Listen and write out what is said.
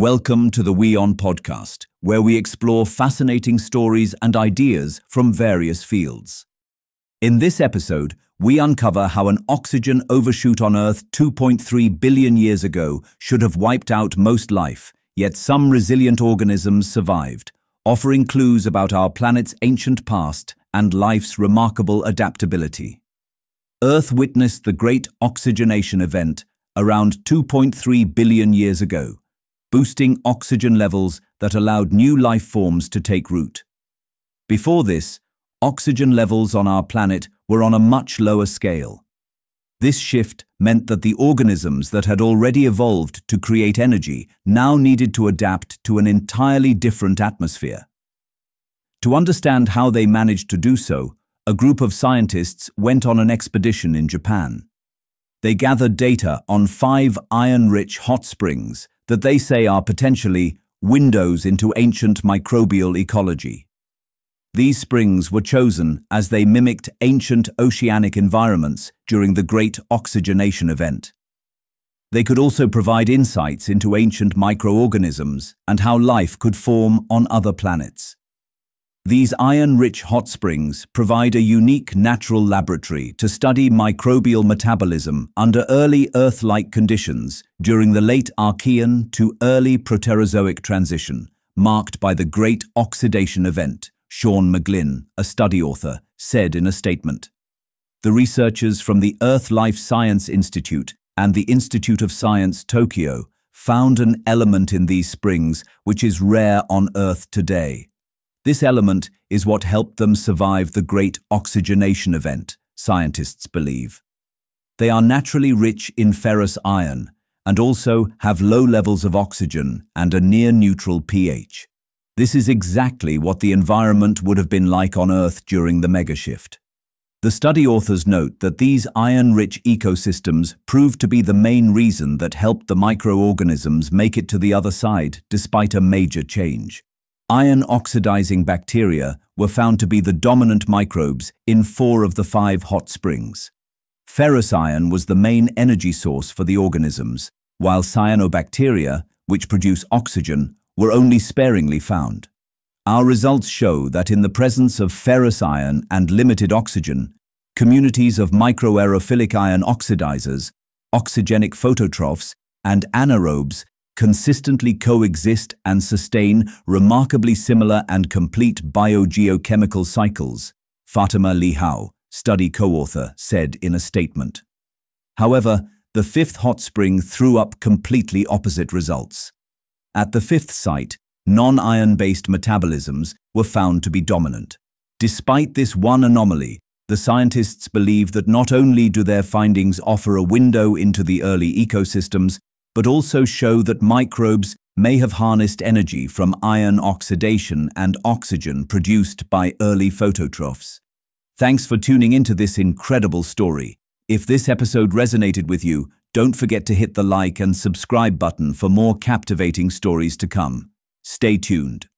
Welcome to the WION podcast, where we explore fascinating stories and ideas from various fields. In this episode, we uncover how an oxygen overshoot on Earth 2.3 billion years ago should have wiped out most life, yet some resilient organisms survived, offering clues about our planet's ancient past and life's remarkable adaptability. Earth witnessed the Great Oxygenation Event around 2.3 billion years ago, boosting oxygen levels that allowed new life forms to take root. Before this, oxygen levels on our planet were on a much lower scale. This shift meant that the organisms that had already evolved to create energy now needed to adapt to an entirely different atmosphere. To understand how they managed to do so, a group of scientists went on an expedition in Japan. They gathered data on five iron-rich hot springs that they say are potentially windows into ancient microbial ecology. These springs were chosen as they mimicked ancient oceanic environments during the Great Oxygenation Event. They could also provide insights into ancient microorganisms and how life could form on other planets. These iron-rich hot springs provide a unique natural laboratory to study microbial metabolism under early Earth-like conditions during the late Archean to early Proterozoic transition, marked by the Great Oxidation Event, Shawn McGlynn, a study author, said in a statement. The researchers from the Earth Life Science Institute and the Institute of Science Tokyo found an element in these springs which is rare on Earth today. This element is what helped them survive the Great Oxygenation Event, scientists believe. They are naturally rich in ferrous iron and also have low levels of oxygen and a near-neutral pH. This is exactly what the environment would have been like on Earth during the megashift. The study authors note that these iron-rich ecosystems proved to be the main reason that helped the microorganisms make it to the other side despite a major change. Iron-oxidizing bacteria were found to be the dominant microbes in four of the five hot springs. Ferrous iron was the main energy source for the organisms, while cyanobacteria, which produce oxygen, were only sparingly found. Our results show that in the presence of ferrous iron and limited oxygen, communities of microaerophilic iron oxidizers, oxygenic phototrophs, and anaerobes consistently coexist and sustain remarkably similar and complete biogeochemical cycles, Fatima Li-Hau, study co-author, said in a statement. However, the fifth hot spring threw up completely opposite results. At the fifth site, non-iron-based metabolisms were found to be dominant. Despite this one anomaly, the scientists believe that not only do their findings offer a window into the early ecosystems, but also show that microbes may have harnessed energy from iron oxidation and oxygen produced by early phototrophs. Thanks for tuning into this incredible story. If this episode resonated with you, don't forget to hit the like and subscribe button for more captivating stories to come. Stay tuned.